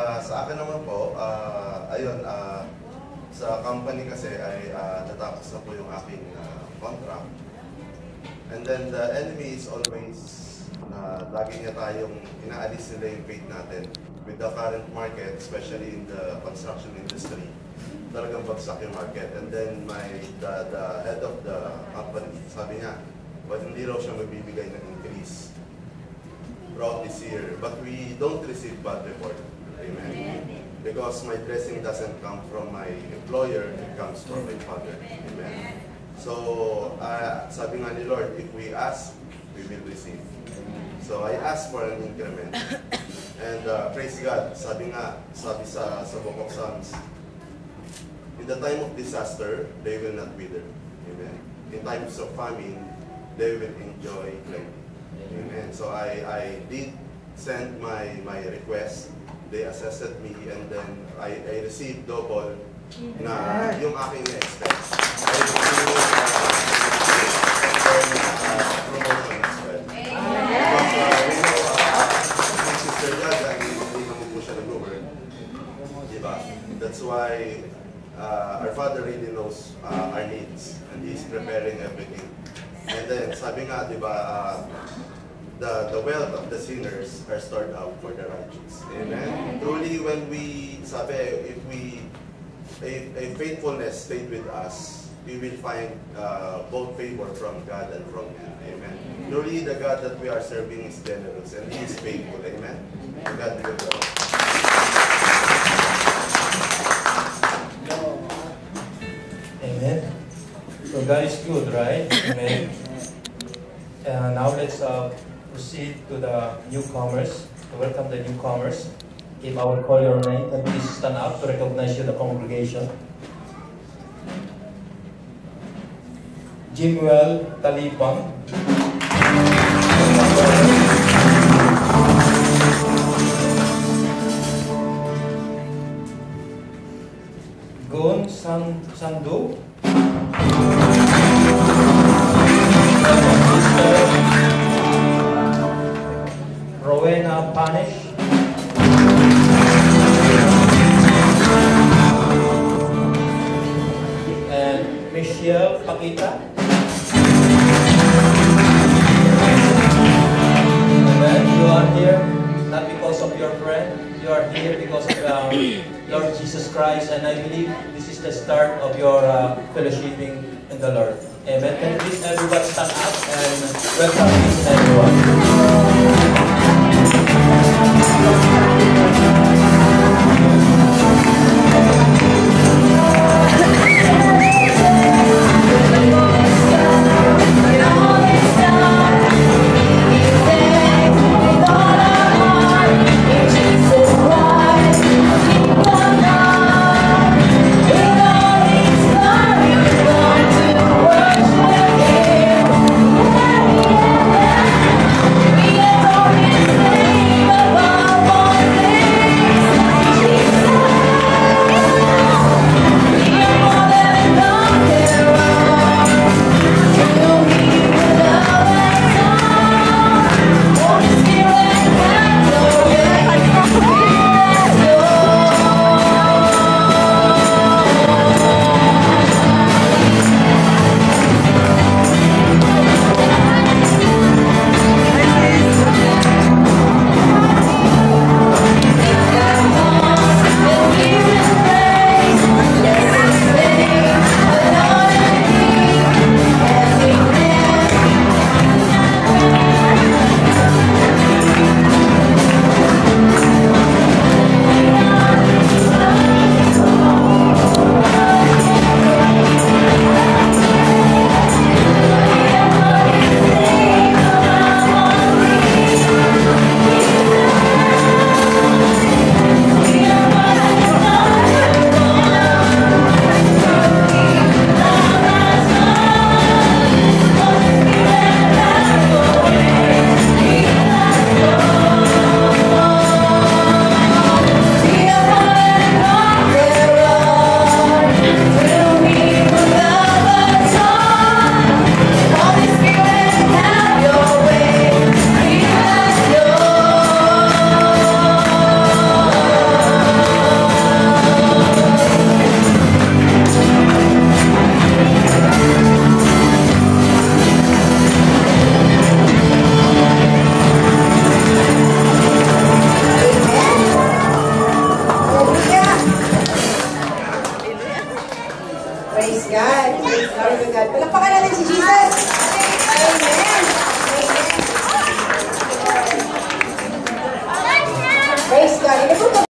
ah, sa akin naman po, ah, ayun, ah, sa company kasi ay ah, natapos na po yung aking ah, contract. And then the enemy is always na lagi niya tayong inaalis nila yung faith natin with the current market, especially in the construction industry. Talagang bagsak yung market. And then my the, the head of the company, sabi niya, well, hindi raw siya magbibigay ng increase throughout this year. But we don't receive bad report. Amen. Because my blessing doesn't come from my employer, it comes from my Father. Amen. So, uh, sabi nga ni Lord, if we ask, we will receive. So, I asked for an increment. And uh, praise God, sabi nga, sabi sa, sa Book of Psalms, in the time of disaster, they will not wither. Amen. In times of famine, they will enjoy plenty. Amen. So I, I did send my, my request. They assessed me and then I, I received double na yung aking na-expect. I received uh, promotion as well. Because uh, we know, uh, si Sister Gaga, hindi hindi naman po siya nag-work. Diba? That's why uh, our Father really knows uh, our needs and He's preparing everything. And then, sabi nga, di ba, uh, the, the wealth of the sinners are stored up for the righteous. Amen? Truly, when we, sabi, if we, a, a faithfulness stayed with us, we will find uh, both favor from God and from men. Amen? Truly, the God that we are serving is generous and He is faithful. Amen? To God be the glory. Amen. So God is good, right? Amen. Uh, now let's uh, proceed to the newcomers. To welcome the newcomers. If I will call your name, then please stand up to recognize you, the congregation. Jimuel Talipang. Gon San Sandu. Panish. And Michelle Pakita. Amen. You are here not because of your friend. You are here because of uh, Lord Jesus Christ. And I believe this is the start of your uh, fellowshipping in the Lord. Amen. Can please everyone stand up and welcome everyone. Yan. Praise glory to God. Palakpakan natin si Jesus. Amen. Praise God.